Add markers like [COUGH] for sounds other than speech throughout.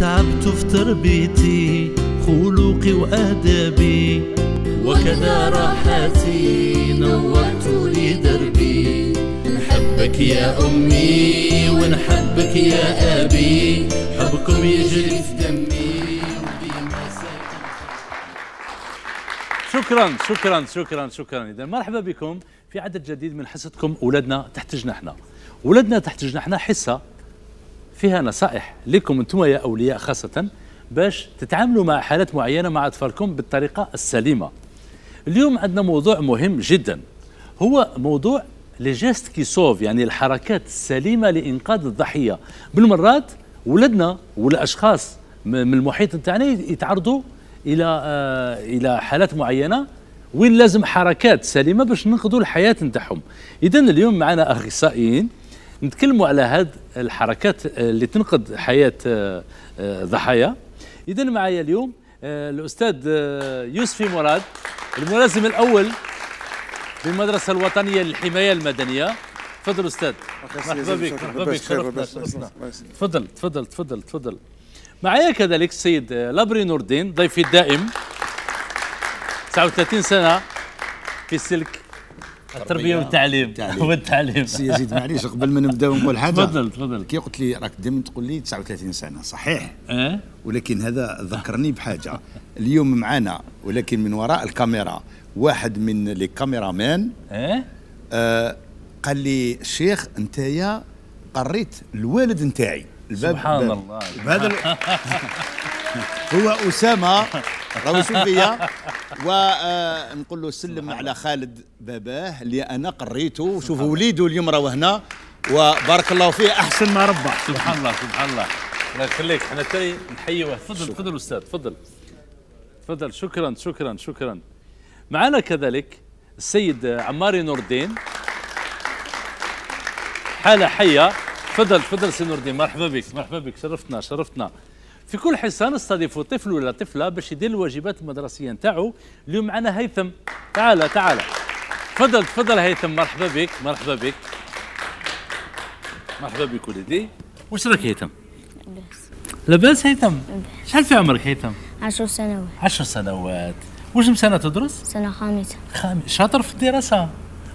تعبت في تربيتي خلقي وآدابي وكذا راحتي نورت لي دربي. نحبك يا أمي ونحبك يا أبي. حبكم يجري في دمي شكرا شكرا شكرا شكرا. اذا مرحبا بكم في عدد جديد من حصتكم اولادنا تحت جناحنا. اولادنا تحت جناحنا حصة. فيها نصائح لكم أنتم يا أولياء خاصة باش تتعاملوا مع حالات معينة مع أطفالكم بالطريقة السليمة. اليوم عندنا موضوع مهم جدا. هو موضوع لي جيست كي سوف يعني الحركات السليمة لإنقاذ الضحية. بالمرات ولدنا ولا اشخاص من المحيط نتاعنا يتعرضوا إلى آه إلى حالات معينة وين لازم حركات سليمة باش ننقذوا الحياة نتاعهم. اذا اليوم معنا أخصائيين نتكلموا على هذه الحركات اللي تنقذ حياة آه، آه، ضحايا. إذا معايا اليوم آه، الأستاذ يوسفي مراد الملازم الأول بالمدرسة الوطنية للحماية المدنية. تفضل أستاذ. مرحبا بك مرحبا بك. شرفنا. شرفنا تفضل تفضل تفضل تفضل. معايا كذلك السيد لابري نور الدين ضيفي الدائم 39 سنة في سلك التربية والتعليم. [LAUGHS] والتعليم. سي يزيد معليش قبل ما نبداو نقول حاجة تفضل تفضل. كي قلت لي راك دائما تقول لي 39 سنة صحيح؟ آه ولكن هذا ذكرني بحاجة. اليوم معنا ولكن من وراء الكاميرا واحد من لي كاميرامان آه آه قال لي الشيخ انتيا قريت الوالد نتاعي. سبحان. الله. بهذا [LAUGHS] هو أسامة راهو شوف فيا ونقول له سلم على خالد باباه اللي أنا قريته. وشوف وليده اليوم راهو هنا. وبارك الله فيه أحسن ما ربح سبحان الله سبحان الله. الله يخليك. إحنا تاني نحييه تفضل تفضل أستاذ تفضل. تفضل. شكرا شكرا شكرا. معنا كذلك السيد عماري نور الدين حالة حية. تفضل تفضل سي نور الدين مرحبا بك مرحبا بك. شرفتنا شرفتنا. في كل حصة نستضيف طفل ولا طفلة باش يدير الواجبات المدرسية نتاعو. اليوم معنا هيثم. تعال تعال. تفضل تفضل هيثم. مرحبا بك مرحبا بك. مرحبا بك ولدي. واش راك هيثم؟ لاباس. هيثم؟ شحال في عمرك هيثم؟ عشر سنوات. عشر سنوات. واش من سنة تدرس؟ سنة خامسة. خامس. شاطر في الدراسة.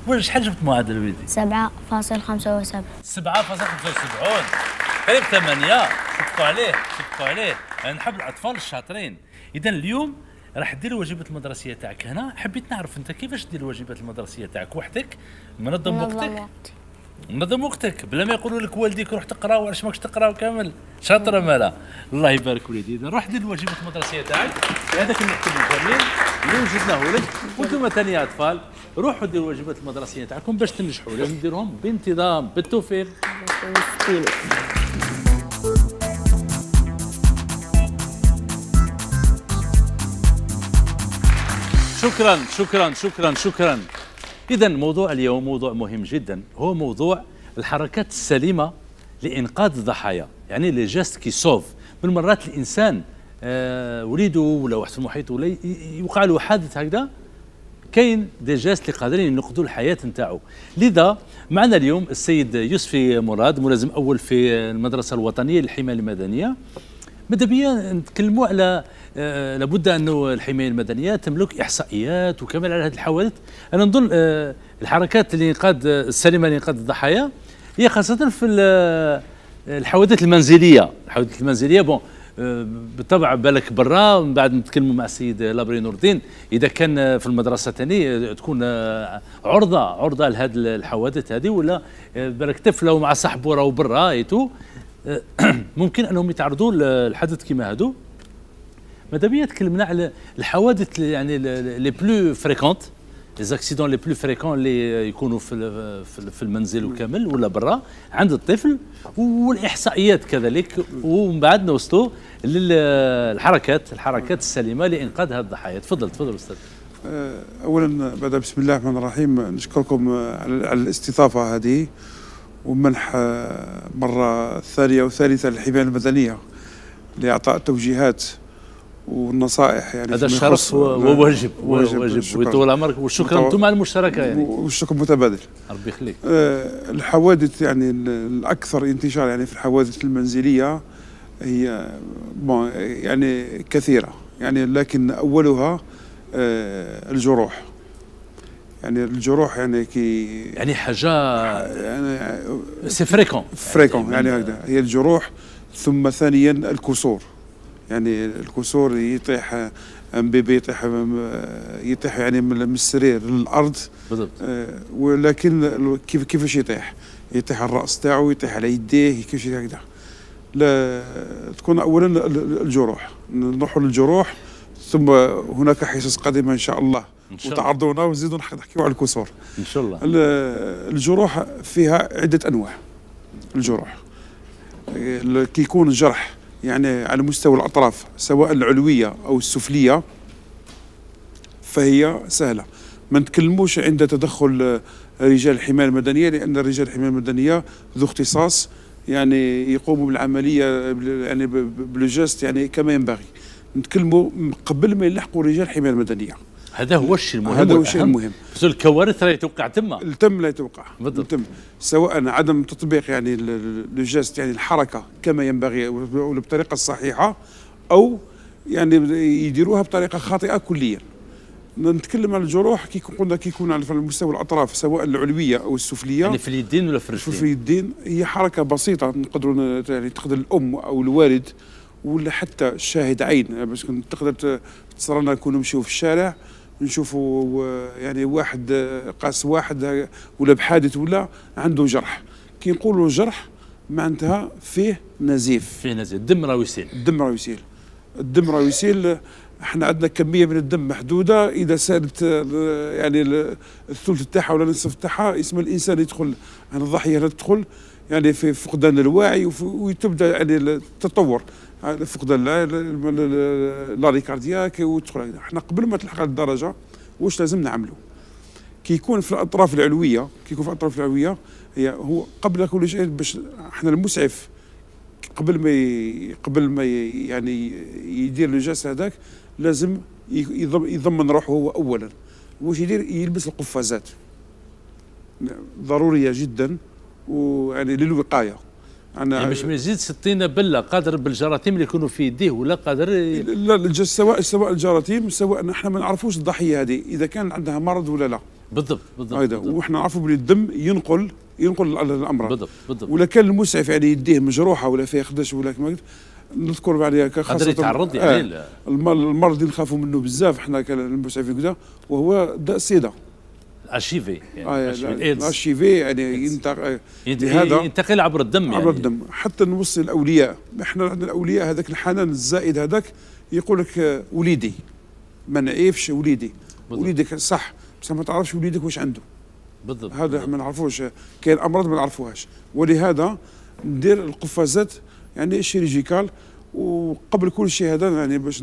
واش شحال جبت معدل ولدي؟ سبعة فاصل خمسة وسبعة. 7.75 قريب 8 صدقوا عليه صدقوا عليه. أنا نحب الأطفال الشاطرين. إذا اليوم راح دير الواجبات المدرسية تاعك. هنا حبيت نعرف أنت كيفاش دير الواجبات المدرسية تاعك؟ وحدك؟ منظم منظم وقتك؟ وقتي. نظم وقتك. بلا ما يقولوا لك والديك روح تقرأ وعلاش ماكش تقرأ كامل. شاطرة مالا. الله يبارك وليدي. إذا روح دير الواجبات المدرسية تاعك. هذاك المكتب الجميل اللي وجدناه لك وأنتم ثاني يا أطفال روحوا ديروا الواجبات المدرسية تاعكم باش تنجحوا. لازم ديروهم بانتظام بالتوفيق. شكرا شكرا شكرا شكرا. اذا موضوع اليوم موضوع مهم جدا. هو موضوع الحركات السليمة لإنقاذ الضحايا يعني لي جيست كي سوف بالمرات الإنسان آه وليده ولا واحد في المحيط ولا يوقع له حادث هكذا كاين دي جيست اللي قادرين ينقذوا الحياة نتاعو. لذا معنا اليوم السيد يوسفي مراد ملازم أول في المدرسة الوطنية للحماية المدنية. ماذا بيا نتكلموا على آه لابد انه الحماية المدنية تملك إحصائيات وكمان على هذه الحوادث. أنا نظن آه الحركات لانقاذ آه، السليمه لانقاذ الضحايا هي خاصة في ال- الحوادث المنزلية. الحوادث المنزلية bon آه، بالطبع بالك برا من بعد نتكلموا مع السيد لابري نور الدين إذا كان آه، في المدرسة ثاني آه، تكون آه، عرضة عرضة لهذه الحوادث هذه ولا آه، بالك طفلة ومع صاحبه راهو برا ايتو آه، [CLEARS THROAT] ممكن أنهم يتعرضوا للحدث كما هادو. ماذا بيا تكلمنا على الحوادث يعني les plus fréquents لي زاكسيدون لي بلو فريكون اللي يكونوا في في ال- في المنزل وكامل ولا برا عند الطفل والإحصائيات كذلك ومن بعد نوصلوا للحركات الحركات السليمة لإنقاذ هذه الضحايا. تفضل تفضل أستاذ. آه، اولا بدا بسم الله الرحمن الرحيم نشكركم على الاستضافة هذه. ومنح آه، مرة ثانية وثالثة للحماية المدنية لإعطاء توجيهات والنصائح يعني هذا نعم، هو واجب واجب،. ويطول عمرك. وشكرا. متوا- أنتم على المشاركة يعني. والشكر متبادل. ربي يخليك. آه، الحوادث يعني ال- الأكثر انتشار يعني في الحوادث المنزلية هي يعني كثيرة. يعني لكن أولها آه، الجروح. يعني الجروح يعني كي يعني حاجة يعني سي فريكون فريكون يعني هكذا. هي الجروح ثم ثانيا الكسور. يعني الكسور يطيح أم بيبي يطيح يطيح يعني من السرير للأرض. بالضبط. آه، ولكن كيف كيفاش يطيح؟ يطيح على الرأس تاعو يطيح على يديه كيفاش هكذا. لا تكون اولا الجروح. نروحوا للجروح ثم هناك حصص قادمة إن شاء الله. وتعرضونا ونزيدوا نحكيوا على الكسور. إن شاء الله. ال- الجروح فيها عدة أنواع. الجروح. ال- كي يكون الجرح يعني على مستوى الأطراف سواء العلوية أو السفلية فهي سهلة. ما نتكلموش عند تدخل رجال الحماية المدنية لأن رجال الحماية المدنية ذو اختصاص يعني يقوموا بالعملية بال- يعني بالجست يعني كما ينبغي. نتكلموا قبل ما يلحقوا رجال الحماية المدنية. هذا هو الشيء المهم هذا هو الشيء. المهم. بس الكوارث راهي توقع تما. التم لا يتوقع. بالضبط. التم. سواء عدم تطبيق يعني الجست يعني الحركة كما ينبغي ولا بالطريقة الصحيحه أو يعني يديروها بطريقة خاطئة كليا. نتكلم عن الجروح كي قلنا كي يكون على مستوى الأطراف سواء العلوية أو السفلية. يعني في اليدين ولا في في الرجلين اليدين. هي حركة بسيطة نقدروا يعني تقدر الأم أو الوالد ولا حتى الشاهد عين باش تقدر ت- تصير لنا نكونوا نمشيو في الشارع. نشوفوا يعني واحد قاس واحد ولا بحادث ولا عنده جرح. كي نقولوا جرح معناتها فيه نزيف. فيه نزيف. الدم راه يسيل. الدم راه يسيل. الدم راه يسيل. إحنا عندنا كمية من الدم محدودة. إذا سالت يعني ال- الثلث تاعها ولا النصف تاعها اسم الإنسان يدخل يعني الضحية تدخل يعني في فقدان الوعي وتبدأ يعني التطور. فقدان لا- لا- لا- l'arrêt cardiaque وتدخل. إحنا قبل ما تلحق هذه الدرجة واش لازم نعملوا كي يكون في الأطراف العلوية كي يكون في الأطراف العلوية هي هو قبل كل شيء باش إحنا المسعف قبل ما. قبل ما. يعني يدير الجلسة هذاك لازم. يضمن روحه هو اولا واش يدير يلبس القفازات ضرورية جدا ويعني للوقاية أنا يعني باش ما يزيد 60 بلة قادر بالجراثيم اللي يكونوا في يديه ولا قادر ي- لا الج- سواء سواء الجراثيم سواء إحنا ما نعرفوش الضحية هذه إذا كان عندها مرض ولا لا. بالضبط بالضبط بالضبط. وإحنا نعرفوا بلي الدم ينقل ينقل ال- الأمراض. بالضبط بالضبط. ولا كان المسعف يعني يديه مجروحة ولا فيها خدش ولا كما قلت نذكر بعد خاصه قادر يتعرض يعني آه المرض اللي نخافوا منه بزاف إحنا كالمسعفين كذا وهو داء السيدا اشيفي يعني آه أشيفي الإيدز. الاتش اي في يعني ينتق- آه، ينت- لهذا ينتقل عبر الدم يعني. عبر الدم. حتى نوصي الأولياء. إحنا عندنا الأولياء هذاك الحنان الزائد هذاك يقول لك آه، وليدي. ما نعيفش وليدي. بالضبط. وليدك صح بس ما تعرفش وليدك واش عنده. بالضبط. هذا. ما نعرفوش. كاين أمراض ما نعرفوهاش. ولهذا ندير القفازات يعني شيريجيكال وقبل كل شيء هذا يعني باش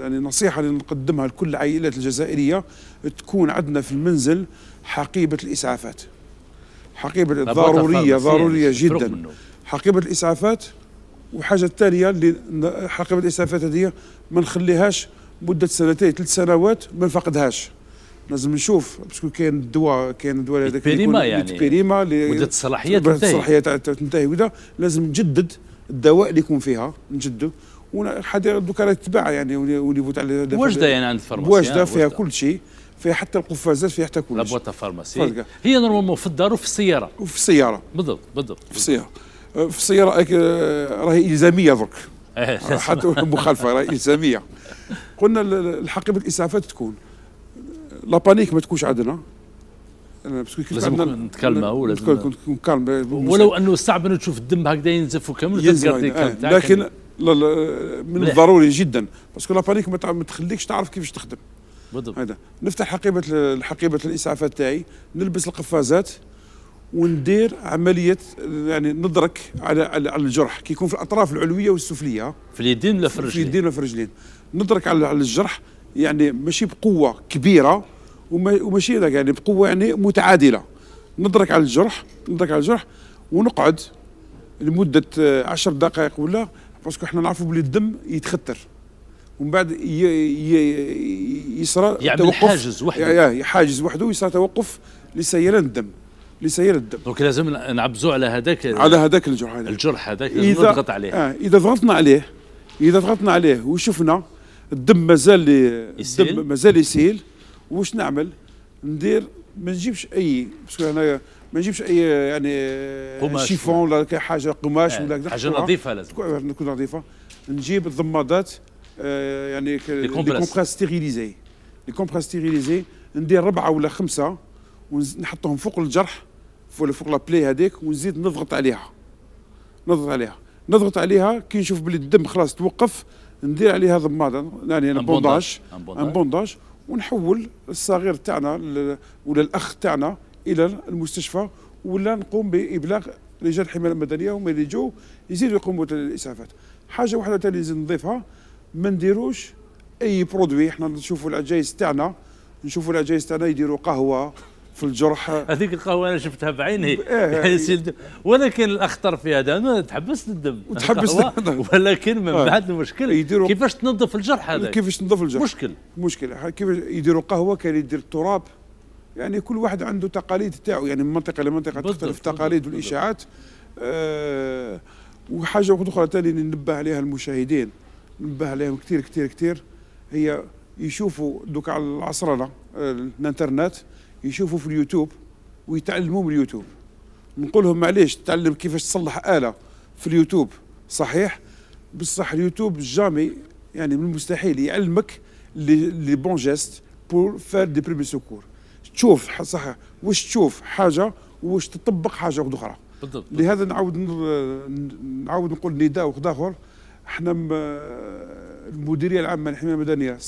يعني نصيحة اللي نقدمها لكل العائلات الجزائرية تكون عندنا في المنزل حقيبة الإسعافات حقيبة لابوطة ضرورية فارماسية ضرورية يفرق جدا منه. حقيبة الإسعافات وحاجة الثانية اللي حقيبة الإسعافات هذه ما نخليهاش مدة سنتين ثلاث سنوات ما نفقدهاش لازم نشوف parce que كاين الدواء كاين الدواء هذاك يكون يعني. مدة الصلاحية مدة تنتهي. الصلاحية تنتهي وذا لازم نجدد الدواء اللي يكون فيها نجدده وحتى دوكا راه تتباع يعني ونيفو تاع واجدة يعني عند ال pharmacie واجدة فيها كل شيء فيها حتى القفازات فيها حتى كل شيء la boîte à pharmacie. هي normalement في الدار وفي السيارة. وفي السيارة. بالضبط بالضبط. في السيارة. في السيارة آه، راهي إلزامية درك. إيه، حتى [LAUGHS] مخالفه راهي إلزامية. قلنا ال- ال- الحقيبة الإسعافات تكون. la panique ما تكونش عندنا parce que لازم نتكلموا calme ولو أنه صعب انه تشوف الدم هكذا ينزف وكامل آه، لكن من. الضروري جدا. parce que la panique ما تخليكش تعرف كيفاش تخدم. بالضبط. هذا. نفتح حقيبة حقيبة الإسعافات تاعي نلبس القفازات وندير عملية يعني ندرك على على الجرح. كي يكون في الأطراف العلوية والسفلية. في اليدين ولا في في الرجلين؟ اليدين وفي الرجلين. ندرك على على الجرح يعني ماشي بقوة كبيرة وما- وماشي يعني بقوة يعني متعادلة. ندرك على الجرح ندرك على الجرح ونقعد لمدة آه، عشر دقائق ولا باسكو إحنا نعرفوا بلي الدم يتختر ومن بعد يصرى يعمل توقف- حاجز وحده. حاجز وحده ويصير توقف لسيلان الدم لسير الدم donc لازم نعبزوا على هذاك على هذاك الجرح هذا الجرح هذاك لازم نضغط عليه آه إذا ضغطنا عليه إذا ضغطنا عليه وشفنا الدم مازال؟ الدم مازال يسيل واش نعمل ندير ما نجيبش أي parce que أنا ما نجيبش أي يعني قماش. chiffon ولا حاجة قماش آه، ولا حاجة. نظيفة لازم تكون نظيفة نجيب الضمادات يعني ك- les. compresses stérilisées les compresses stérilisées ندير ربعة ولا خمسة ونحطهم فوق الجرح فوق فوق la plaie هذيك ونزيد نضغط عليها. نضغط عليها. نضغط عليها كي نشوف بلي الدم خلاص توقف ندير عليها ضماده يعني un bandage un bandage. ونحول الصغير تاعنا ولا الأخ تاعنا إلى المستشفى ولا نقوم بإبلاغ رجال الحمايه المدنية هما اللي يجوا يزيدوا يقوموا بالإسعافات. حاجة واحدة ثانية نزيد نضيفها ما نديروش أي برودوي إحنا نشوفوا العجايز تاعنا نشوفوا العجايز تاعنا يديروا قهوة في الجرح. هذيك القهوة أنا شفتها بعيني. [LAUGHS] إيه. [LAUGHS] سيدي ولكن الأخطر في هذا انه تحبس الدم. وتحبس. [LAUGHS] ولكن من آه. بعد المشكل يديروا- كيفاش تنظف الجرح هذا؟ كيفاش نضيف الجرح؟ مشكل. مشكله كيف يديروا قهوة؟ كان يدير التراب. يعني كل واحد عنده تقاليد تاعو. يعني من منطقة لمنطقه تختلف التقاليد بالضبط. والإشاعات. آه وحاجة أخرى ثاني ننبه عليها المشاهدين. ننبه عليهم كثير كثير كثير هي يشوفوا دوك على العصرنه آه، الانترنت يشوفوا في اليوتيوب ويتعلموا من اليوتيوب. نقول لهم معليش تعلم كيفاش تصلح آلة في اليوتيوب صحيح؟ بصح اليوتيوب جامي يعني من المستحيل يعلمك les les bons gestes pour faire des premiers secours تشوف صح واش تشوف حاجة واش تطبق حاجة أخرى. بالضبط. لهذا نعاود ن- نعاود نقول نداء واحد أخر. إحنا المديرية العامة للحمايه المدنيه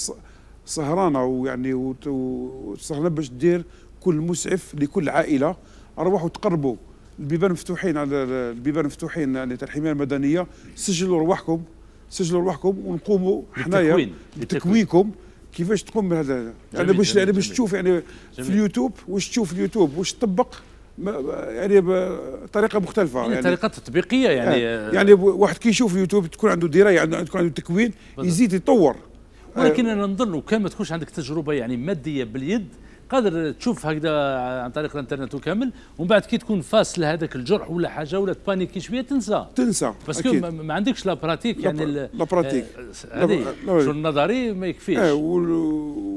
سهرانة ويعني وسهرانة باش دير كل مسعف لكل عائلة. اروحوا تقربوا. البيبان مفتوحين على البيبان مفتوحين يعني تاع الحماية المدنية. سجلوا رواحكم سجلوا رواحكم ونقوموا حنايا. بتكوينكم كيفاش تقوم بهذا؟ يعني باش يعني باش. تشوف يعني في. اليوتيوب واش تشوف في اليوتيوب؟ واش تطبق؟ يعني بطريقه مختلفة. يعني يعني طريقة تطبيقية يعني يعني, يعني واحد كي يشوف اليوتيوب تكون عنده دراية عنده تكون عنده تكوين يزيد يطور ولكن أنا نظن وكان ما تكونش عندك تجربة يعني مادية باليد قادر تشوف هكذا عن طريق الانترنت وكامل ومن بعد كي تكون face ل هذاك الجرح ولا حاجة ولا ت paniquer شوية تنسى تنسى parce que. ما, عندكش la pratique يعني la pratique. شو النظري ما يكفيش آه وال-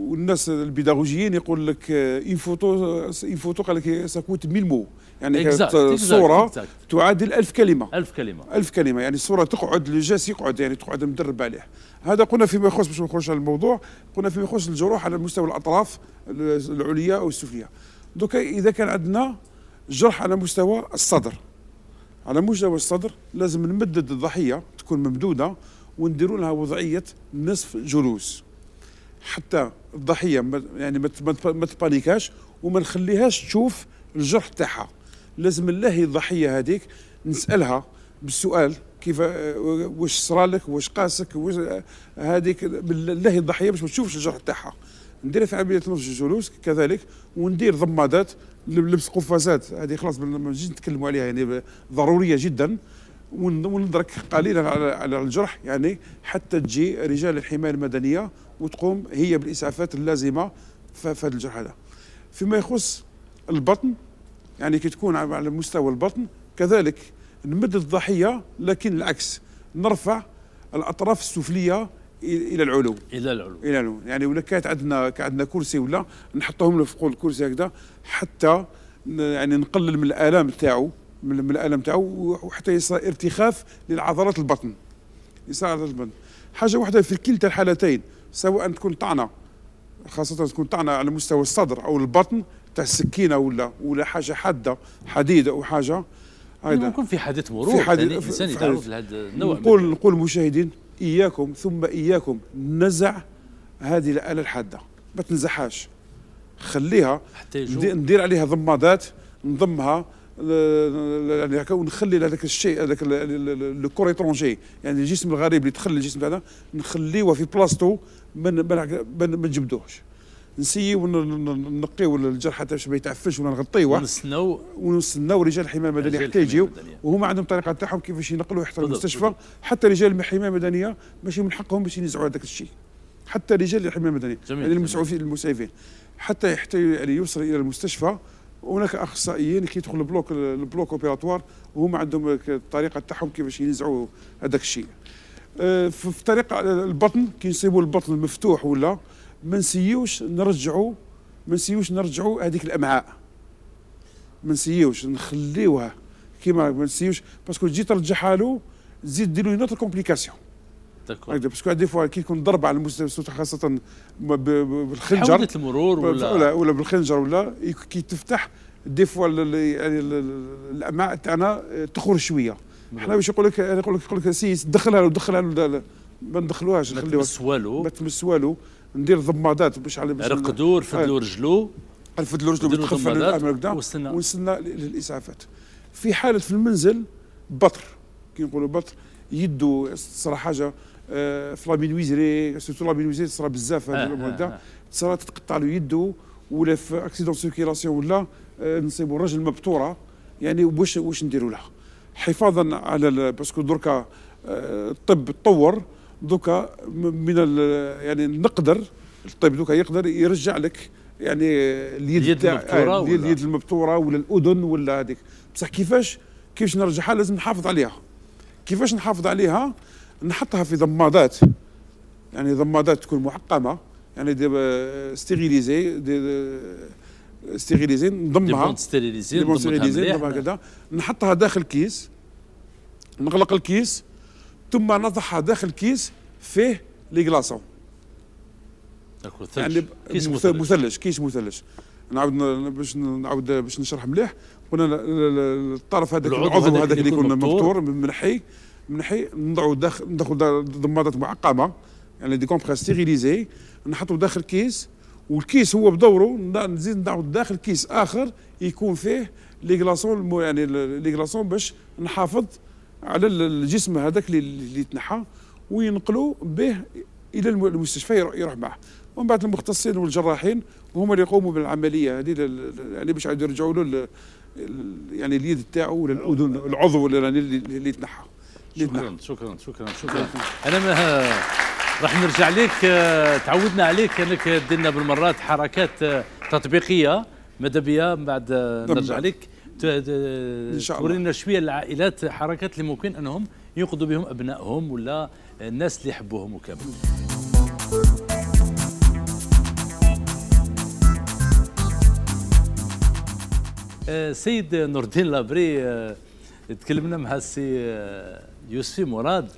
والناس البيداغوجيين يقول لك une photo une photo قال لك ça coûte 1000 mots يعني Exact, كانت exact. تعادل ألف كلمة. ألف كلمة. ألف كلمة يعني الصورة تقعد الجاس يقعد يعني تقعد مدرب عليه. هذا قلنا فيما يخص باش ما نخرجش على الموضوع قلنا فيما يخص الجروح على مستوى الأطراف العليا أو السفلية. دوكا إذا كان عندنا جرح على مستوى الصدر. على مستوى الصدر لازم نمدد الضحية تكون ممدودة ونديروا لها وضعية نصف جلوس. حتى الضحية ما يعني ما تبانيكاش وما نخليهاش تشوف الجرح تاعها. لازم نلهي الضحيه هذيك. نسألها بالسؤال كيف واش صرالك واش قاسك واش هذيك نلهي الضحيه باش ما تشوفش الجرح تاعها. ندير في عملية نصف الجلوس كذلك وندير ضمادات لبس قفازات. هذه خلاص ما نجيش نتكلموا عليها يعني ضرورية جدا. ون- ونضرك قليلا على الجرح يعني حتى تجي رجال الحماية المدنية وتقوم هي بالإسعافات اللازمة في هذا الجرح هذا. فيما يخص البطن يعني كي تكون على مستوى البطن كذلك نمد الضحية لكن العكس نرفع الأطراف السفلية إلى العلو. إلى العلو. إلى العلو. يعني ولا كانت عندنا عندنا كرسي ولا نحطهم له فوق الكرسي هكذا حتى يعني نقلل من الآلام تاعو من الالم تاعو وحتى يصير ارتخاف للعضلات البطن. يصير عضلات البطن. حاجة واحدة في كلتا الحالتين سواء تكون طعنة خاصة تكون طعنة على مستوى الصدر أو البطن تاع السكينة ولا ولا حاجة حادة حديد أو حاجة. هيدا. يكون في حادث مرور في حادث- الانسان في يتعرض. لهذا النوع نقول نقول للمشاهدين إياكم ثم إياكم نزع هذه الآلة الحادة. ما تنزعهاش. خليها حتى ندير عليها ضمادات نضمها يعني هكا ونخلي هذاك الشيء هذاك le corps étranger. يعني الجسم الغريب اللي دخل الجسم تاعنا نخليوه في بلاصتو ما نجبدوهش. نسيو ون- ن- نقيو الجرح حتى باش ما يتعفنش ولا نغطيوه ونستناو ونستناو رجال الحماية المدنية حتى يجيو. وهما عندهم طريقة تاعهم كيفاش ينقلوا بالضبط، المستشفى. حتى رجال الحماية المدنية ماشي من حقهم باش ينزعوا هذاك الشيء. حتى رجال الحماية المدنية يعني. المسعوفين المسعفين. حتى حتى يعني يوصل إلى المستشفى. وهناك أخصائيين كي يدخل ال bloc ال bloc opératoire وهم عندهم الطريقة تاعهم كيفاش ينزعوا هذاك الشيء. آه، في طريقة البطن كي نصيبوا البطن المفتوح ولا ما نسيوش نرجعوا ما نسيوش نرجعوا هذيك الأمعاء. ما نسيوش نخليوها كيما ما نسيوش. parce que تجي ترجعها له تزيد دير له une autre complication d'accord هكذا parce que des fois كي يكون ضرب على المستوى خاصة بالخنجر. حادث المرور ولا؟ ولا ولا بالخنجر ولا كي تفتح des fois يعني ال- ال- الأمعاء تاعنا تخرج شوية. إحنا باش يقول لك يقول لك يقول لك سي دخلها له دخلها له ما ندخلوهاش ما نخليوها. تمس والو ما تمس والو ندير ضمادات باش على باش رقدوا رفدلوا رجلو رفد له رجله نديروا بتخفى ضمادات الامر كدا واستنى. ونستنى للإسعافات. في حالة في المنزل بطر. كي نقولوا بطر يدو صرا حاجة آه، في لابين ويزري سيرتو لابين ويزري تصرا بزاف هذه آه، الأمور آه، هكذا آه. تصرا تتقطع له يدو ولا في اكسيدون سيركيلاسيون ولا نصيبوا الرجل مبتورة. يعني واش واش نديروا لها حفاظا على parce que دركا الطب تطور. دوكا من يعني نقدر الطب دوكا يقدر يرجع لك يعني اليد اليد المبتورة آه، ولا؟ اليد المبتورة ولا الأذن ولا هذيك بصح كيفاش؟ كيفاش نرجعها لازم نحافظ عليها. كيفاش نحافظ عليها؟ نحطها في ضمادات. يعني ضمادات تكون معقمة يعني des stérilisées des stérilisées des نضمها stérilisées des stérilisées. نضمها كذا. نحطها داخل كيس نغلق الكيس. ثم نضعها داخل كيس فيه لي d'accord يعني كيس مث- مثلج. مثلج كيس مثلج. نعاود باش نعاود باش نشرح مليح. قلنا ال- ال- الطرف هذاك العضو هذاك اللي يكون. مبتور منحي منحي نضعوا داخل ندخل دا- ضمادات معقمة. يعني des compresses stérilisées. نحطوا داخل كيس والكيس هو بدوره. نزيد نضعوا داخل كيس آخر يكون فيه les glaçons المو- يعني les glaçons باش نحافظ على ال- الجسم هذاك اللي يتنحى وينقلوا به إلى الم- المستشفى يروح, معه. ومن بعد المختصين والجراحين وهم اللي يقوموا بالعملية هذه يعني باش عاد يرجعوا له يعني اليد تاعو ولا الأذن العضو ولا يعني اللي اللي يتنحى يتنحى شكرا شكرا شكرا شكرا. أنا ما راح نرجع لك آه، تعودنا عليك أنك دينا بالمرات حركات آه، تطبيقية. ماذا بيا؟ بعد آه، نعم. نرجع لك. إن شاء الله. تورينا شوية العائلات حركات اللي ممكن أنهم ينقذوا بهم أبنائهم ولا الناس اللي يحبوهم وكذا آه، سيد نور الدين لابري آه، تكلمنا مع السي آه، يوسفي مراد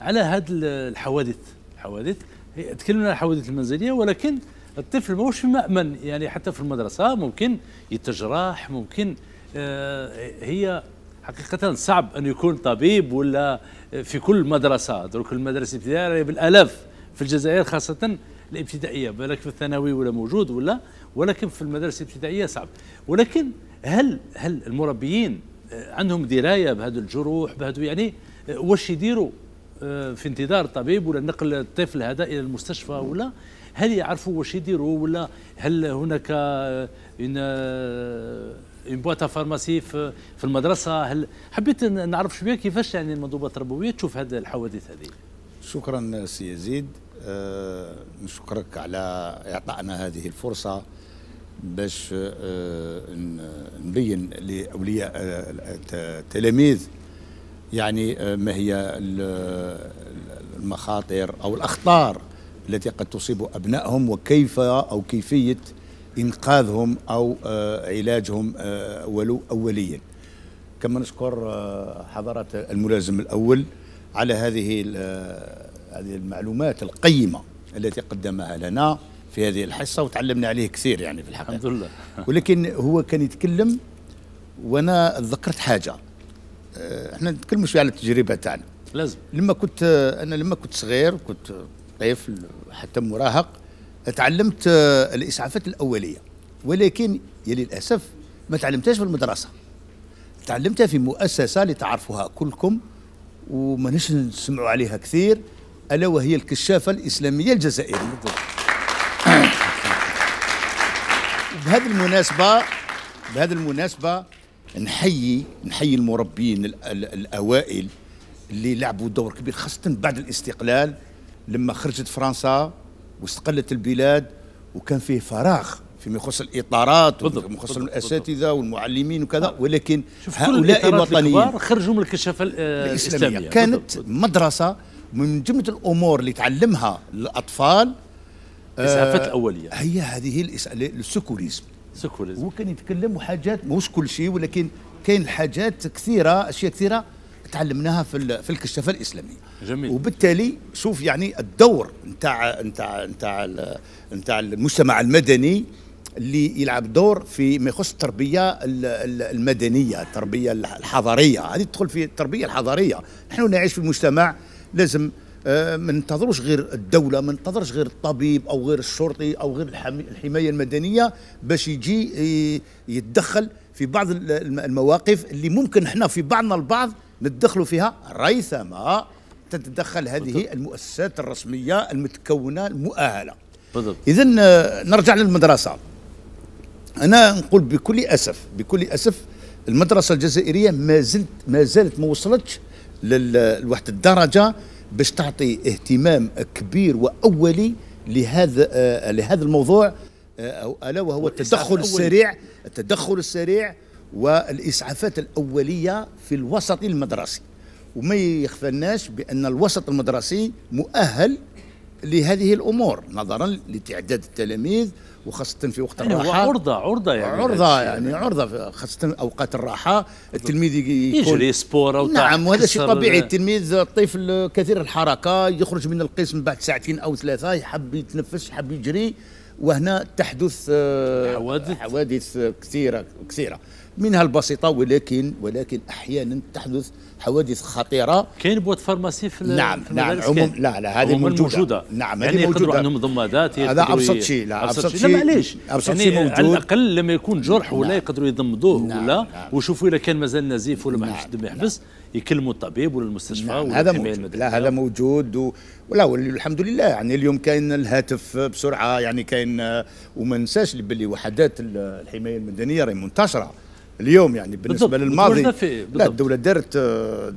على هذه الحوادث الحوادث تكلمنا على الحوادث المنزلية ولكن الطفل ماهوش مأمن يعني حتى في المدرسة ممكن يتجرح ممكن آه، هي حقيقة صعب أن يكون طبيب ولا في كل مدرسة. درك المدرسة الابتدائية بالآلاف في الجزائر خاصة الابتدائية بالك في الثانوي ولا موجود ولا ولكن في المدارس الابتدائية صعب. ولكن هل هل المربيين آه، عندهم دراية بهذه الجروح بهذا يعني آه، واش يديروا آه، في انتظار الطبيب ولا نقل الطفل هذا إلى المستشفى ولا؟ هل يعرفوا واش يديروا ولا؟ هل هناك آه، آه، une boîte à pharmacie في المدرسة. هل حبيت نعرف شوية كيفاش يعني المنظومه التربويه تشوف هذه الحوادث هذه؟ شكرا سي يزيد. آه نشكرك على إعطائنا هذه الفرصة باش آه نبين لأولياء آه، الت- التلاميذ يعني آه، ما هي ال- المخاطر أو الأخطار التي قد تصيب أبنائهم وكيف أو كيفية إنقاذهم أو آه، علاجهم آه، ولو اوليا. كما نشكر آه، حضرة الملازم الأول على هذه هذه المعلومات القيمة التي قدمها لنا في هذه الحصة وتعلمنا عليه كثير يعني في الحقيقة. الحمد لله. [LAUGHS] ولكن هو كان يتكلم وأنا تذكرت حاجة. إحنا نتكلموا شوية على التجربة تاعنا. لازم. لما كنت أنا لما كنت صغير كنت طفل حتى مراهق تعلمت آه، الإسعافات الأولية ولكن يا للأسف ما تعلمتهاش في المدرسة. تعلمتها في مؤسسة اللي تعرفوها كلكم وما نش نسمعوا عليها كثير ألا وهي الكشافة الإسلامية الجزائرية. [COUGHS] بهذه المناسبة بهذه المناسبة نحيي نحيي المربين ال- ال- الأوائل اللي لعبوا دور كبير خاصة بعد الاستقلال لما خرجت فرنسا واستقلت البلاد وكان فيه فراغ فيما يخص الإطارات وفيما يخص الأساتذة والمعلمين وكذا ولكن شوف كل هؤلاء الوطنيين خرجوا من الكشافه آه، الإسلامية. الإسلامية. كانت بالضبط. مدرسة من جملة الأمور اللي تعلمها الأطفال الاسعافات آه، الأولية. هي هذه secourisme. secourisme. هو كان يتكلم حاجات مش كل شيء ولكن كاين حاجات كثيرة أشياء كثيرة تعلمناها في في الكشافة الإسلامية جميل. وبالتالي شوف يعني الدور نتاع نتاع نتاع نتاع المجتمع المدني اللي يلعب دور في ما يخص التربية ال- ال- المدنية، التربية الحضارية، هذه تدخل في التربية الحضارية، نحن نعيش في مجتمع لازم آه، ما ننتظروش غير الدولة، ما ننتظرش غير الطبيب أو غير الشرطي أو غير الحماية المدنية باش يجي يتدخل في بعض ال- الم- المواقف اللي ممكن إحنا في بعضنا البعض نتدخلوا فيها ريثما تتدخل هذه المؤسسات الرسمية المتكونة المؤهلة. بالضبط اذا نرجع للمدرسة أنا نقول بكل أسف بكل أسف المدرسة الجزائرية ما زلت ما زالت ما وصلتش لواحد الدرجة باش تعطي اهتمام كبير وأولي لهذا آه، لهذا الموضوع آه، ألا وهو التدخل. السريع التدخل السريع والإسعافات الأولية في الوسط المدرسي. وما يخفلناش بأن الوسط المدرسي مؤهل لهذه الأمور نظرا لتعداد التلاميذ وخاصة في وقت يعني هو الراحة. عرضة عرضة يعني. عرضة يعني. عرضة خاصة أوقات الراحة. التلميذ يكون يجري سبور أو نعم وهذا شيء طبيعي. ال- التلميذ الطفل كثير الحركة يخرج من القسم بعد ساعتين أو ثلاثة يحب يتنفس يحب يجري. وهنا تحدث آه، حوادث. حوادث كثيرة كثيرة. منها البسيطة ولكن ولكن أحيانا تحدث حوادث خطيرة كاين بوات فارماسي في نعم، في نعم، عموم-. لا، لا، هذه موجودة. موجودة نعم، هذه يعني يقدروا موجودة. عندهم ضمادات هذا ي- شيء، لا، أبسط لا شيء- معليش أبسط يعني شيء على موجود. الأقل لما يكون جرح ولا نعم. يقدروا يضمدوه نعم، ولا نعم. ويشوفوا اذا كان مازال نزيف ولا ما نعم، حدش يحبس يكلموا الطبيب ولا المستشفى نعم ولا هذا موجود. لا هذا موجود و... ولا والحمد لله يعني اليوم كاين الهاتف بسرعة يعني كاين وما ننساش باللي وحدات ال- الحماية المدنية راهي منتشرة اليوم يعني بالنسبة بالضبط، للماضي بالضبط، لا. الدولة دارت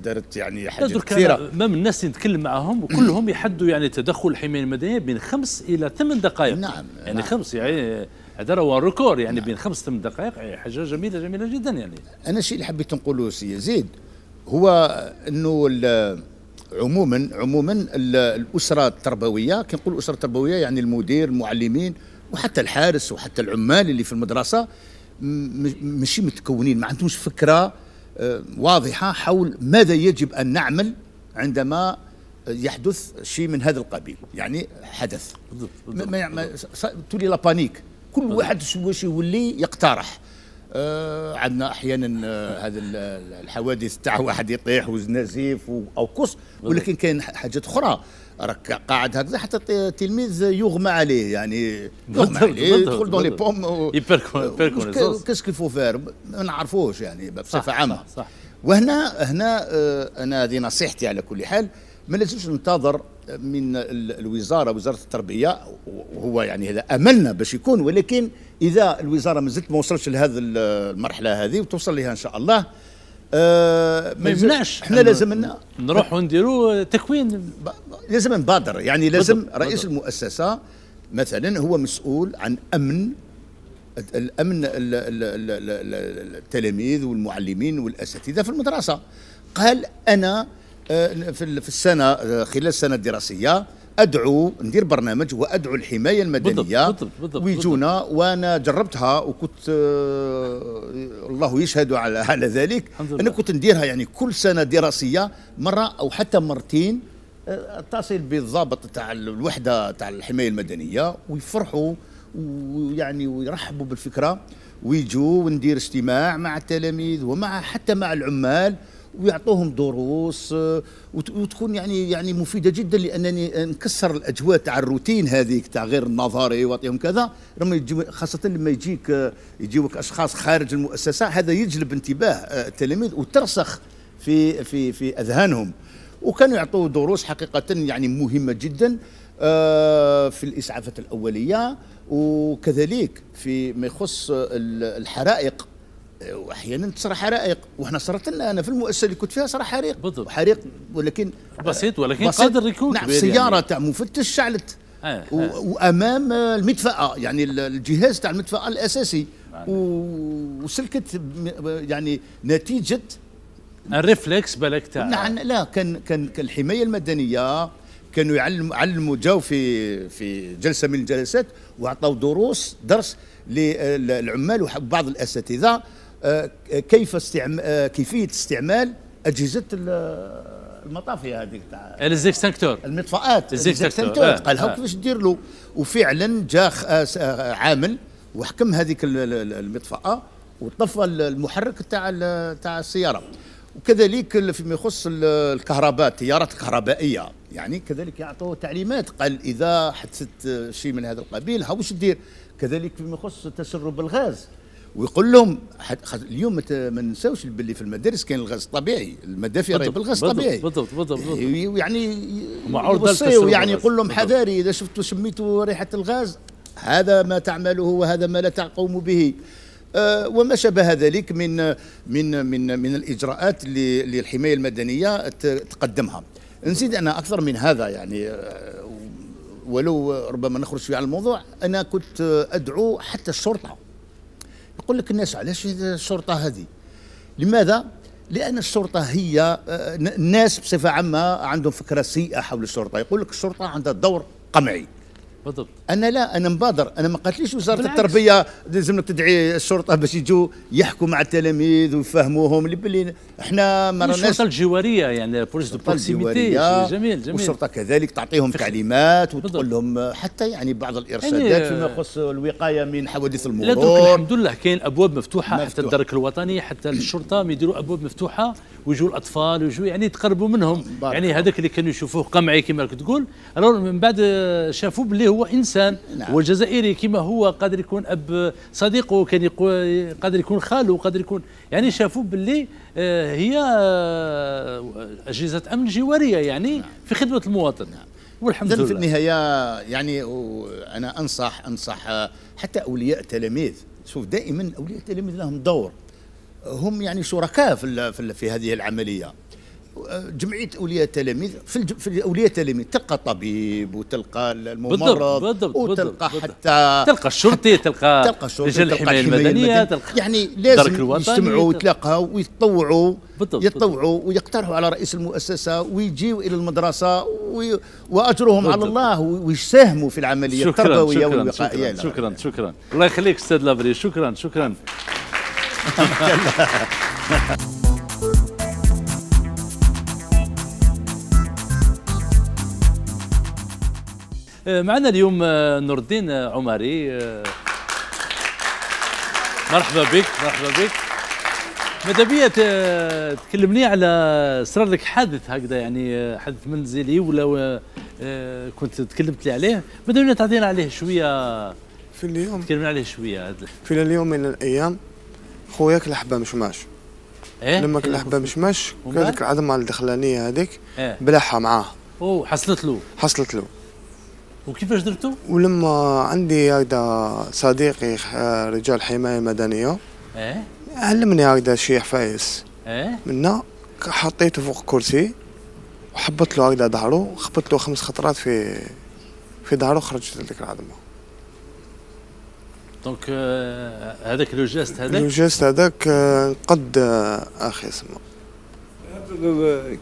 دارت يعني حاجات كثيره أنا ما من الناس اللي نتكلم معهم وكلهم يحدوا يعني تدخل الحمايه المدنية بين خمس إلى ثمان دقائق نعم، يعني نعم. خمس يعني هذا هو record يعني بين خمس ثمان دقائق يعني حاجة جميلة جميلة جدا يعني أنا الشيء اللي حبيت نقوله سي يزيد هو إنه عموما عموما ال- الأسرة التربوية كنقول الأسرة التربوية يعني المدير المعلمين وحتى الحارس وحتى العمال اللي في المدرسة ماشي متكونين ما عندهمش فكرة آه، واضحة حول ماذا يجب أن نعمل عندما يحدث شيء من هذا القبيل يعني حدث. بالضبط، ما ما ص- تولي لا بانيك. كل واحد شو- واش يولي يقترح. آه عندنا أحيانا آه هذا ال- ال- الحوادث تاع واحد يطيح وزنازيف أو قص ولكن كاين حاجات أخرى. راك قاعد هكذا حتى الت- التلميذ يغمى عليه يعني يغمى عليه يدخل دون لي. بوم يبركو- يبركو كيس كيفو فار ما نعرفوش يعني بصفة عامة صح، صح. وهنا هنا آه، أنا هذه نصيحتي على كل حال ما لازمش ننتظر من ال- الوزارة وزارة التربية وهو يعني هذا أملنا باش يكون ولكن إذا الوزارة ما زلت ما وصلتش لهذه ال- المرحلة هذه وتوصل لها إن شاء الله آه ما يمنعش. إحنا لازم ن- نروحوا نديروا تكوين. لازم نبادر يعني لازم بالضبط، رئيس بالضبط. المؤسسة مثلا هو مسؤول عن أمن الأمن ال- ال- ال- ال- ال- التلاميذ والمعلمين والأساتذة في المدرسة. قال أنا آه، في السنة آه، خلال السنة الدراسية ادعو ندير برنامج وأدعو الحماية المدنية بالضبط، بالضبط، ويجونا وأنا جربتها وكنت آه، الله يشهد على على ذلك. أنا كنت نديرها يعني كل سنة دراسية مرة أو حتى مرتين آه، اتصل بالضابط تاع الوحدة تاع الحماية المدنية ويفرحوا ويعني ويرحبوا بالفكرة ويجوا وندير اجتماع مع التلاميذ ومع حتى مع العمال ويعطوهم دروس آه، وت- وتكون يعني يعني مفيدة جدا لأنني نكسر الأجواء تاع الروتين هذيك تاع غير النظري وأعطيهم كذا. لما خاصة لما يجيك آه، يجيوك أشخاص خارج المؤسسة هذا يجلب انتباه آه، التلاميذ وترسخ في في في أذهانهم. وكانوا يعطوا دروس حقيقة يعني مهمة جدا في الإسعافات الأولية وكذلك في ما يخص ال- الحرائق. واحيانا تصرى حرائق. وإحنا صارت لنا أنا في المؤسسة اللي كنت فيها صار حريق. بالضبط. حريق ولكن بسيط ولكن بسيط. قادر يكون نعم كبير سيارة يعني. تاع مفتش شعلت. آه، و- وأمام المدفأة يعني ال- الجهاز تاع المدفأة الأساسي. و- وسلكت يعني نتيجة الريفلكس بالك تاع نعم لا كان كان الحماية المدنية كانوا يعلموا علموا جاوا في في جلسة من الجلسات وأعطوا دروس درس للعمال وبعض الأساتذة. آه، كيف استعمال كيفية استعمال أجهزة ال- المطافيه هذيك تاع les extincteurs المطفاءات les extincteurs. آه، قال آه. هاو كيفاش دير له. وفعلا جا آه، آه، عامل وحكم هذيك ال- ال- المطفأة وطفى ال- المحرك تاع تاع السيارة. وكذلك فيما يخص ال- الكهرباء التيارات الكهربائية. يعني كذلك يعطوا تعليمات. قال إذا حدثت آه، شيء من هذا القبيل هاو واش دير كذلك فيما يخص تسرب الغاز. ويقول لهم اليوم ما ننساوش باللي في المدارس كاين الغاز الطبيعي المدافع راهي بالغاز الطبيعي بالضبط، بالضبط،. يعني يوصيوا يعني. يقول لهم. حذاري إذا شفتوا شميتوا ريحة الغاز هذا ما تعمله وهذا ما لا تقوم به آه، وما شابه ذلك من من من من الإجراءات اللي الحماية المدنية تقدمها نزيد أنا أكثر من هذا يعني آه، ولو ربما نخرج شوية على الموضوع أنا كنت أدعو حتى الشرطة يقول لك الناس علاش الشرطة هذه؟ لماذا؟ لأن الشرطة هي آه، الناس بصفة عامة عندهم فكرة سيئة حول الشرطة. يقول لك الشرطة عندها دور قمعي. بالضبط. أنا لا أنا مبادر. أنا ما قالتليش وزارة بالعكس. التربية لازم تدعي الشرطة باش يجوا يحكوا مع التلاميذ ويفهموهم اللي باللي إحنا ما راناش الشرطه الجوارية يعني police de proximité جميل جميل. والشرطة كذلك تعطيهم تعليمات. وتقول لهم حتى يعني بعض الإرشادات يعني، فيما يخص الوقاية من حوادث لا درك المرور الحمد لله كاين أبواب مفتوحة, حتى مفتوحة. الدرك الوطني حتى الشرطة يديروا أبواب مفتوحة ويجوا الأطفال ويجوا يعني تقربوا منهم. بارك يعني. هذاك اللي كانوا يشوفوه قمعي كما تقول. من بعد شافوا باللي هو إنسان نعم. هو جزائري كما هو قادر يكون أب صديقه كان يقو- قادر يكون خاله قادر يكون يعني شافوا باللي آه، هي آه، أجهزة أمن جوارية يعني في خدمة المواطن. والحمد إذن في لله. النهاية يعني أنا أنصح أنصح آه، حتى أولياء التلاميذ. شوف دائما أولياء التلاميذ لهم دور. هم يعني شركاء في في, هذه العملية. جمعية أولياء التلاميذ في, الج... في أولياء التلاميذ تلقى طبيب وتلقى الممرض بالضبط، بالضبط، وتلقى بالضبط. حتى تلقى الشرطي تلقى تلقى الشرطة رجال تلقى الحماية المدنية تلقى يعني لازم يجتمعوا ويتلاقوا ويتطوعوا بالضبط، يتطوعوا ويقترحوا على رئيس المؤسسة ويجيوا إلى المدرسة وي... وأجرهم على بالضبط. الله ويساهموا في العملية شكرا التربوية شكرا والوقائية. شكرا شكرا شكرا. الله يخليك أستاذ لابري شكرا شكرا. [LAUGHS] معنا اليوم آه، نور الدين آه، عمري آه، مرحبا بك مرحبا بك. ماذا بيا تكلمني على صار لك حادث هكذا يعني آه، حادث منزلي ولا آه، كنت تكلمت لي عليه. ماذا بيا تعطينا عليه شوية؟ في اليوم؟ تكلمنا عليه شوية في اليوم من الأيام خويا كل حبه مشماش. إيه؟ لما كل حبه مشماش؟ كذلك العظمه الدخلانية هذيك إيه. بلعها معاه أوه حصلت له. حصلت له. وكيفاش درتوا؟ ولما عندي هكذا صديقي آه، رجال حماية مدنية. إيه. علمني هكذا شيء فايس إيه. منا حطيته فوق كرسي وحبط له هكذا ظهره خبطت له خمس خطرات في في ظهره خرجت هذيك العظمه دونك آه، هذاك لو جيست هذاك؟ الجست هذاك آه، قد آه، أخي اسمه.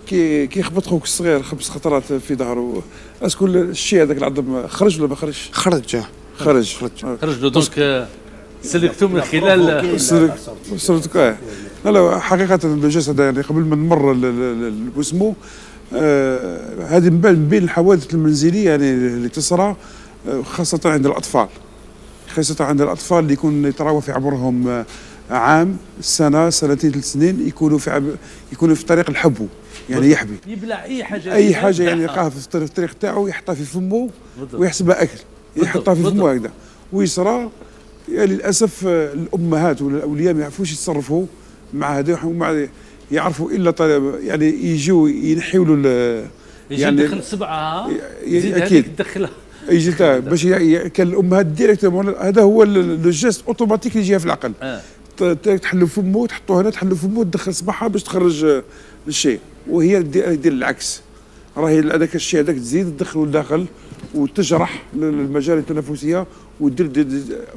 كي كي خبط خوك الصغير خمس خطرات في ظهره أسكو الشيء هذاك العظم خرج ولا ما خرجش؟ خرج خرج خرج. آه. خرج له دونك آه، سلكتو من خلال صرت آه لا لا حقيقة الجسد يعني قبل ما نمر لاسمه آه، هذه من بين- الحوادث المنزلية يعني اللي تصرى آه، خاصة عند الأطفال خاصة عند الأطفال اللي يكون يتراوح في عمرهم آه، عام سنة سنتين ثلاث سنين يكونوا في عب- يكونوا في طريق الحبو يعني يحبي يبلع أي حاجة أي حاجة يعني [LAUGHS] يلقاها في الطريق- تاعو يحطها في فمه. ويحسبها أكل يحطها في. فمه هكذا ويصرى يعني للأسف آه، الأمهات ولا الاولياء ما يعرفوش يتصرفوا مع هذا ومع يعرفوا إلا طريق يعني يجوا ينحيوا له يعني يدخل صبعه ي- زيد أكيد. هذيك تدخلها يجي باش كان الأمهات direct هذا هو le geste automatique اللي يجيها في العقل آه ت- ت- تحلو فمه تحطوه هنا تحلو فمه تدخل صبعها باش تخرج آه، الشيء وهي دير العكس. راهي هذاك الشيء هذاك تزيد تدخله لداخل وتجرح المجال التنفسية ودير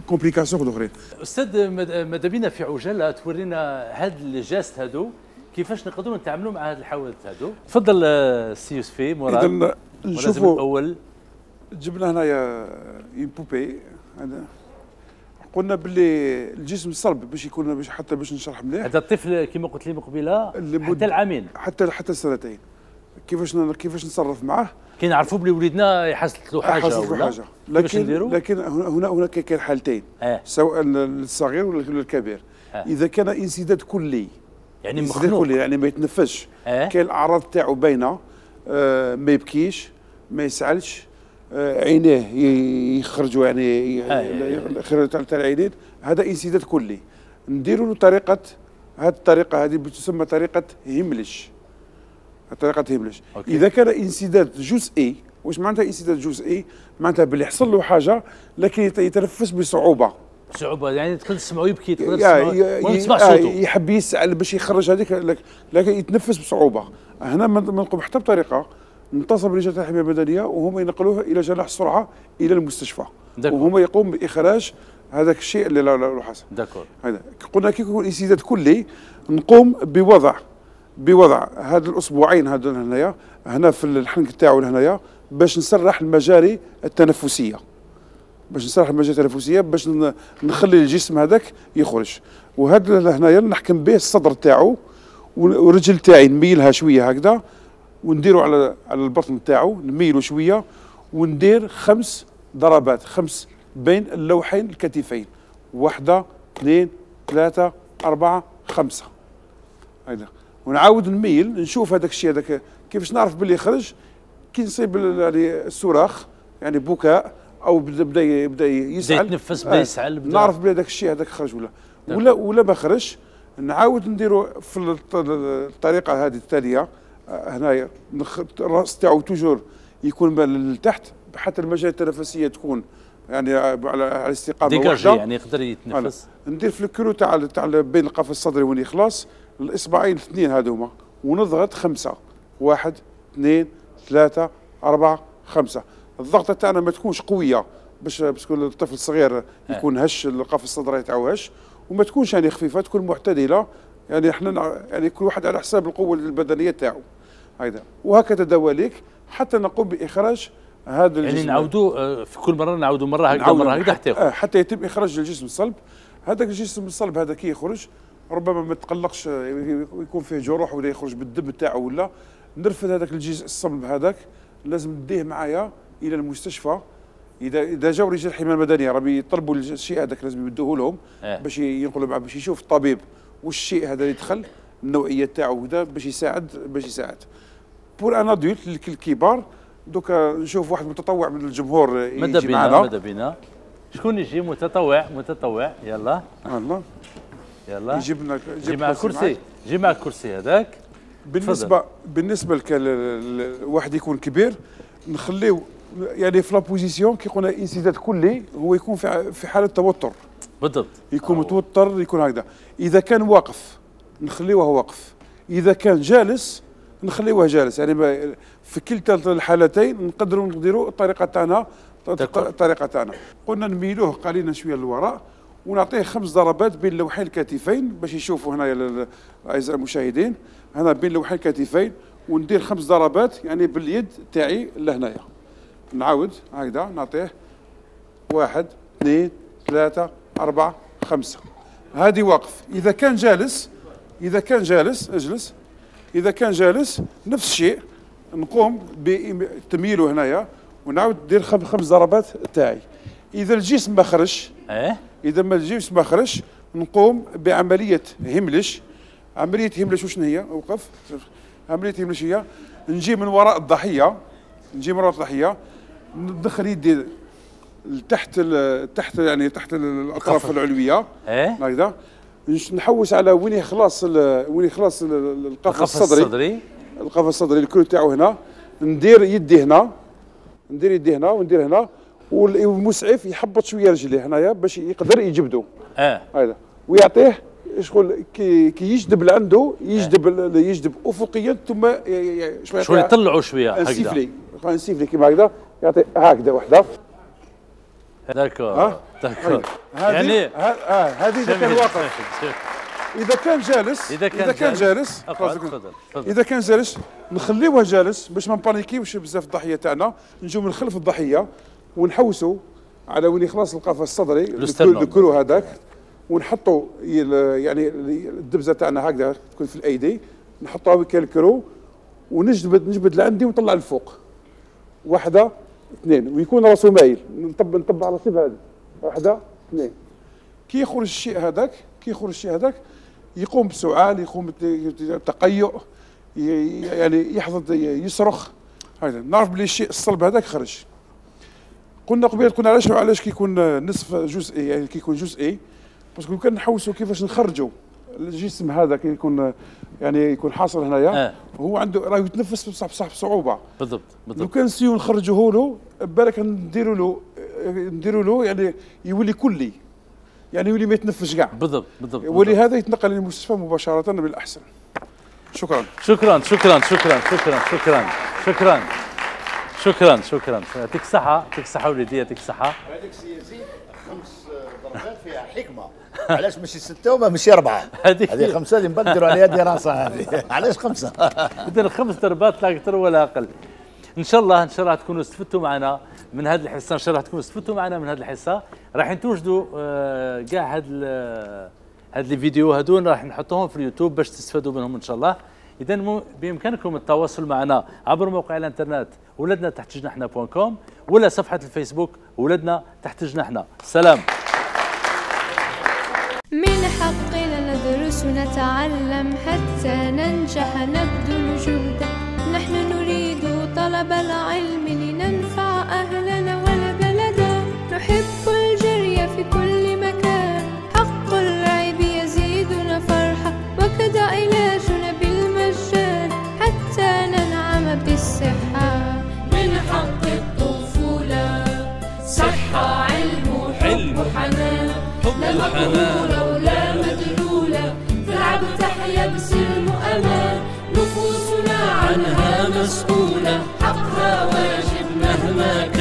complications أخرين. أستاذ ماذا بينا في عجالة تورينا هاد les gestes هادو. كيفاش نقدروا نتعاملوا مع هاد الحوادث هادو؟ تفضل آه، سي يوسفي مراد. نشوفوا الأول. جبنا هنايا بوبي هذا. قلنا باللي الجسم الصلب باش يكون باش حتى باش نشرح مليح. هذا الطفل كما قلت لي من قبيله لمدة- حتى العامين. حتى حتى سنتين كيفاش كيفاش نتصرف معاه؟ كي نعرفوا بلي وليدنا حصلت له حاجة حصلت له حاجة. لكن؟ لكن هنا هنا كاين حالتين. آه. سواء الصغير ولا الكبير. آه. إذا كان انسداد كلي. يعني مخنوق. كلي يعني ما يتنفسش آه. كاين الأعراض تاعو باينة آه ما يبكيش ما يسعلش آه عينيه يخرجوا يعني آه، الخير تاع العينين. هذا انسداد كلي. نديروا له طريقة هذه الطريقة هذه بتسمى طريقة هيملش. طريقة هيملش. أوكي. إذا كان انسداد جزئي واش معناتها انسداد جزئي؟ معناتها باللي يحصل له حاجة لكن يت- يتنفس بصعوبة. صعوبة يعني تقدر تسمعوا يبكي تقدر ي- تسمع آه، صوته. يحب يسأل باش يخرج هذيك لك- لكن يتنفس بصعوبة. هنا ما ما نقوم حتى بطريقة. نتصل برجال الحمايه المدنيه وهم ينقلوه إلى جناح السرعة إلى المستشفى. وهم يقوم بإخراج هذاك الشيء اللي لا- لا لا حصل داكور. هذا. قلنا كي يكون انسداد كلي نقوم بوضع بوضع هذا الاصبعين هذول هنايا هنا في الحنك تاعو هنايا باش نسرح المجاري التنفسية. باش نسرح المجاري التنفسية باش نخلي الجسم هذاك يخرج. وهذا هنايا نحكم به الصدر تاعو والرجل تاعي نميلها شوية هكذا ونديرو على على البطن تاعو نميلو شوية وندير خمس ضربات خمس بين اللوحين الكتفين. واحدة اثنين ثلاثة أربعة خمسة. هيدا. ونعاود نميل نشوف هذاك الشيء هذاك كيفاش نعرف باللي خرج كي نصيب يعني الصراخ يعني بكاء أو بدا بدا بدا يسعل يتنفس، بدا آه، يسعل، بدا- نعرف بلي هذاك الشيء هذاك خرج ولا. ولا ولا ما خرج نعاود نديرو في الط- الطريقة هذه التالية. هنايا الرأس تاعو توجور يكون لتحت حتى المجال التنفسية تكون يعني على على استقامه واحدة يعني يقدر يتنفس. ندير في الكرو تاع تاع بين القفص الصدري وين يخلص الإصبعين الاثنين هذوما ونضغط خمسة. واحد اثنين ثلاثة أربعة خمسة. الضغطة تاعنا ما تكونش قوية باش باش يكون الطفل الصغير يكون هش القفص الصدري تاعو هش وما تكونش يعني خفيفة تكون معتدلة. يعني إحنا يعني كل واحد على حساب القوة البدنية تاعو. هيدا. وهكذا دواليك حتى نقوم بإخراج هذا يعني الجسم. نعاودوا آه، في كل مرة نعاودوا مرة هكذا مرة هكذا حتى آه، ياخذ حتى يتم إخراج الجسم الصلب. هذاك الجسم الصلب هذا كي يخرج ربما ما تقلقش آه، يكون فيه جروح ولا يخرج بالدم تاعو ولا. نرفد هذاك الجزء الصلب هذاك لازم نديه معايا إلى المستشفى. إذا إذا جاوا رجال الحمايه المدنية راهم يطلبوا الشيء هذاك لازم يدوه لهم آه. باش ينقلوا معاه باش يشوف الطبيب واش الشيء هذا اللي دخل النوعية تاعو هذا باش يساعد باش يساعد. pour un adulte الكبار دوكا نشوف واحد متطوع من الجمهور ماذا يجي بينا؟ معنا. ماذا بينا؟ شكون يجي؟ متطوع متطوع. يلا. الله يلا. يجيب لنا جي مع كرسي. جي مع الكرسي هذاك. بالنسبة بالنسبة لك الواحد يكون كبير نخليو يعني في la position كي قلنا انسداد كلي هو يكون في في حالة توتر. بالضبط. يكون ou. متوتر يكون هكذا. إذا كان واقف نخليوه واقف. إذا كان جالس نخليوه جالس. يعني في كلتا الحالتين نقدروا نديروا الطريقة تاعنا. الطريقة تاعنا. قلنا نميلوه قليلا شوية للوراء ونعطيه خمس ضربات بين لوحي الكتفين باش يشوفوا هنا الاعزاء المشاهدين. هنا بين لوحي الكتفين وندير خمس ضربات يعني باليد تاعي لهنايا. نعاود هكذا نعطيه واحد اثنين ثلاثة أربعة خمسة. هذه واقف. إذا كان جالس إذا كان جالس اجلس. إذا كان جالس نفس الشيء نقوم بتمييله هنايا ونعاود ندير خم- خمس ضربات تاعي. إذا الجسم ما خرج آه إذا ما الجسم ما خرج نقوم بعملية هملش. عملية هملش وشنو هي؟ أوقف. عملية هملش هي نجي من وراء الضحية نجي من وراء الضحية ندخل يدي تحت تحت يعني تحت الأطراف العلوية. آه هكذا. نحوس على وين يخلص وين يخلص ال- ال- القفص الصدري. الصدري. القفص الصدري الكل تاعو هنا. ندير يدي هنا. ندير يدي هنا وندير هنا. وال- والمسعف يحبط شوية رجليه هنايا باش يقدر يجبدو. آه. هذا ويعطيه شغل كي, كي يجذب لعنده يجذب ال- يجذب افقيا ثم شوية شوي يطلعوا شوية هكذا. انسيفلي نسيفلي كيما هكذا. يعطي هكذا وحده. d'accord؟ d'accord يعني هذه اذا كان واقف اذا كان جالس اذا كان اذا كان جالس تفضل اذا كان جالس نخليوه جالس باش ما نبانيكيوش بزاف الضحيه تاعنا نجيو من خلف الضحيه ونحوسوا على وين يخلص القفص الصدري. ال creux هذاك ونحطوا يعني الدبزة تاعنا هكذا تكون في الأيدي نحطوها ال creux ونجبد نجبد لعندي ونطلع لفوق. واحدة اثنين ويكون راسه مايل. نطب نطب على صيب هذه. واحدة اثنين. كي يخرج الشيء هذاك كي يخرج الشيء هذاك يقوم بسعال يقوم بتقيؤ يعني يحفظ يصرخ. هذا نعرف بلي الشيء الصلب هذاك خرج. قلنا قبيل قلنا علاش علاش كيكون نصف جزئي يعني كيكون جزئي؟ parce que كان نحوسوا كيفاش نخرجوا الجسم هذا كي يكون يعني يكون حاصل هنايا آه. هو عنده راه يتنفس بصح بصح بصعوبة. بالضبط لو بالضبط كان نسيو نخرجوه له بالك نديروا له نديروا له يعني يولي كلي. يعني يولي ما يتنفس كاع. بالضبط بالضبط. ولهذا يتنقل للمستشفى مباشرة بالأحسن. شكرا. شكرا شكرا شكرا شكرا شكرا شكرا شكرا شكرا. يعطيك الصحة يعطيك الصحة وليدي يعطيك الصحة هذيك سي يزيد خمس درجات فيها حكمه علاش ماشي سته وما ماشي أربعة؟ هذه خمسة اللي نبدلوا عليها دراسة هذه. علاش خمسة؟ اذا خمس ضربات لا أكثر ولا أقل. إن شاء الله إن شاء الله تكونوا استفدتوا معنا من هذه الحصة. إن شاء الله تكونوا استفدتوا معنا من هذه الحصة. راح توجدوا آه، كاع هاد ال- هاد الفيديو هذول راح نحطوهم في اليوتيوب باش تستفادوا منهم إن شاء الله. اذا بإمكانكم التواصل معنا عبر موقع الإنترنت ولادنا تحت جناحنا point com ولا صفحة الفيسبوك ولادنا تحت جناحنا. سلام. ندرس ونتعلم حتى ننجح نبذل جهدا. نحن نريد طلب العلم لننفع أهلنا والبلدا نحب الجري في كل مكان. حق اللعب يزيدنا فرحة. وكذا علاجنا بالمجان حتى ننعم بالصحة. من حق الطفولة. صحة علم وحب وحنان مقهورة ولا مدلولة بسلم وأمان نفوسنا عنها مسؤولة. حقها واجب مهما كان